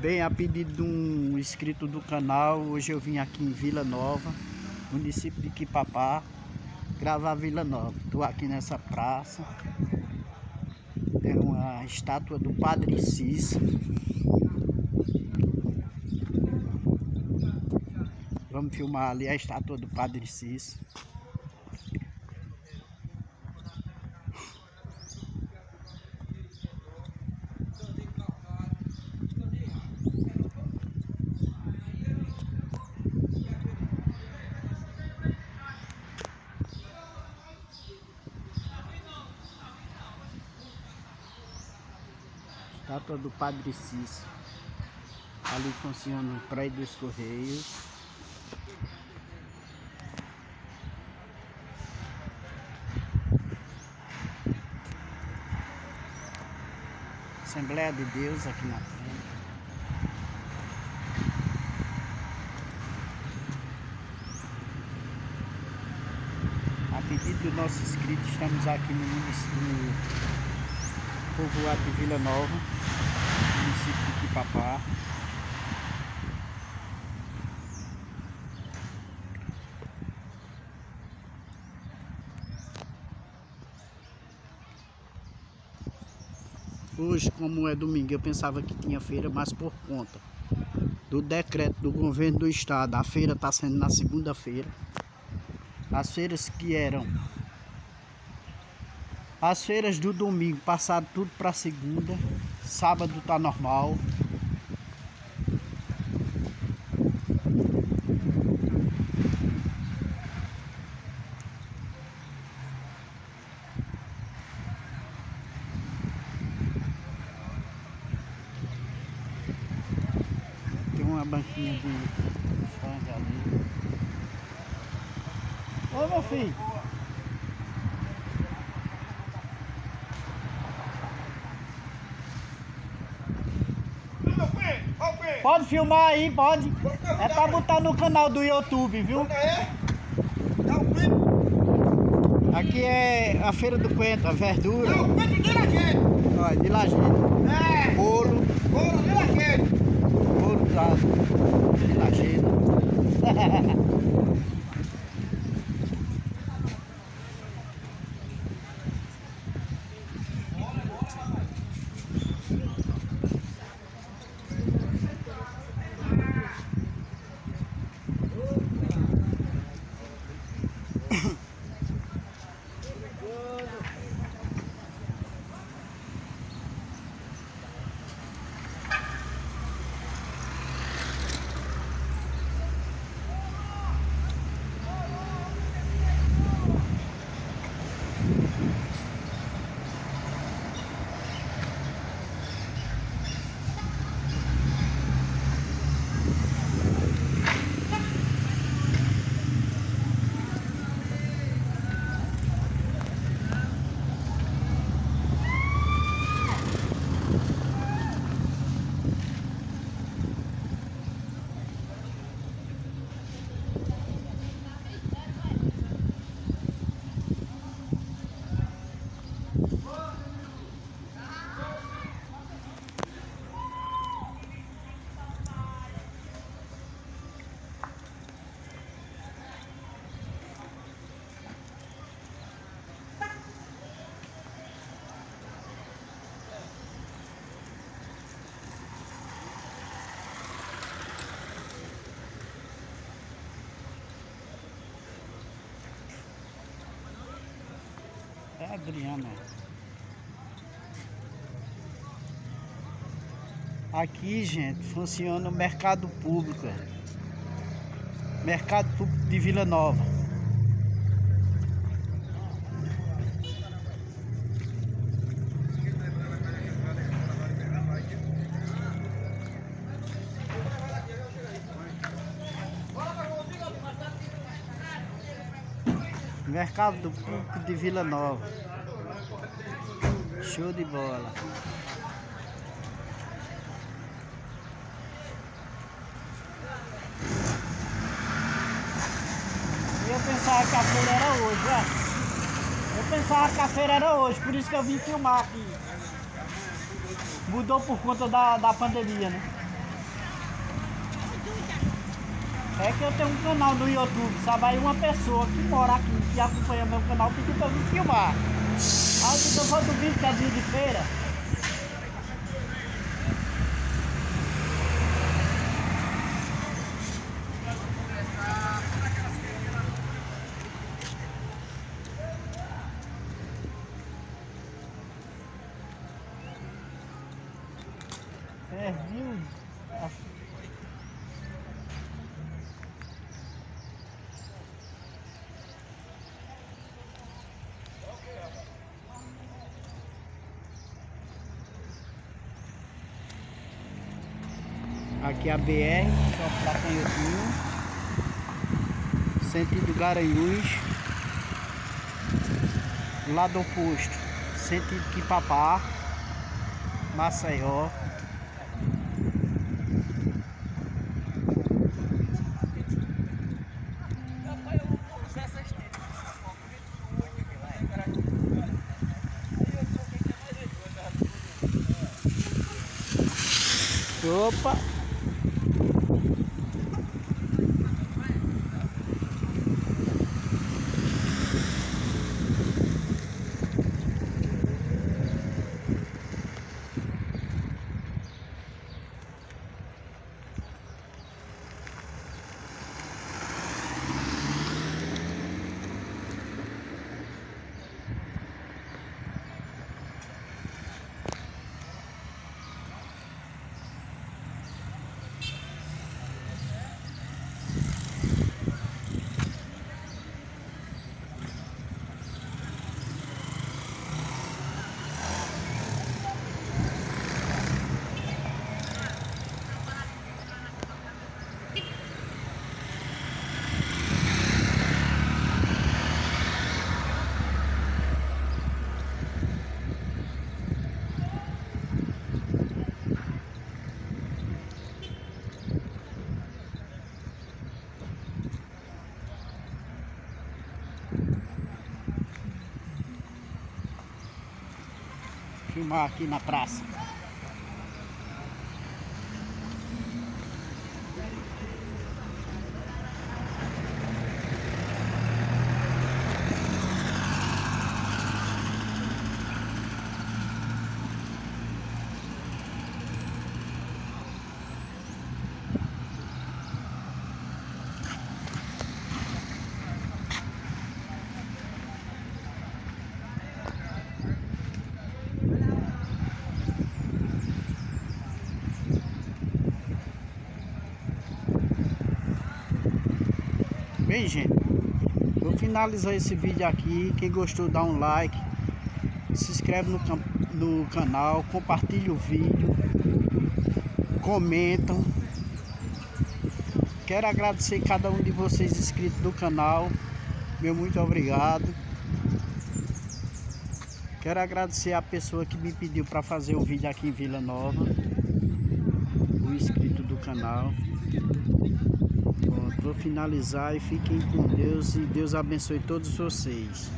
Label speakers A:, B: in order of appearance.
A: Bem, a pedido de um inscrito do canal, hoje eu vim aqui em Vila Nova, município de Quipapá, gravar Vila Nova. Estou aqui nessa praça, tem uma estátua do Padre Cis. Vamos filmar ali a estátua do Padre Cis. Estátua do Padre Cis. Ali funciona o prédio dos Correios. Assembleia de Deus aqui na frente. A pedido do nosso inscrito, estamos aqui no município povoado de Vila Nova, município de Quipapá. Hoje, como é domingo, eu pensava que tinha feira, mas por conta do decreto do governo do estado, a feira está sendo na segunda-feira. As feiras que eram as feiras do domingo passaram tudo para segunda. Sábado tá normal. Tem uma banquinha de frango ali. Ô meu filho. Pode filmar aí, pode. É pra botar no canal do YouTube, viu? Aqui é a feira do coentro, a verdura.
B: Não, coentro de lajeiro.
A: Olha, de lajeiro.
B: É.
A: Bolo,
B: Bolo de lajeiro.
A: bolo de lajeiro. Adriana. Aqui, gente, funciona o mercado público. é. Mercado Público de Vila Nova. Mercado Público de Vila Nova. Show de bola. Eu pensava que a feira era hoje, ó. Eu pensava que a feira era hoje, por isso que eu vim filmar aqui. Mudou por conta da, da pandemia, né? É que eu tenho um canal no YouTube, sabe? Aí uma pessoa que mora aqui, que acompanha meu canal, pediu pra eu filmar. Aí eu vou do vídeo que é dia de feira. Serviu. Aqui é a BR, só para canhotinho. Sentido Garanhuns. Lado oposto, sentido Quipapá. Maceió. Opa! Filmar aqui na praça. Gente, vou finalizar esse vídeo aqui. Quem gostou, dá um like, se inscreve no, no canal, compartilha o vídeo, comentam. Quero agradecer cada um de vocês inscritos do canal. Meu muito obrigado. Quero agradecer a pessoa que me pediu para fazer o vídeo aqui em Vila Nova. O inscrito do canal. Pronto, vou finalizar e fiquem com Deus e Deus abençoe todos vocês.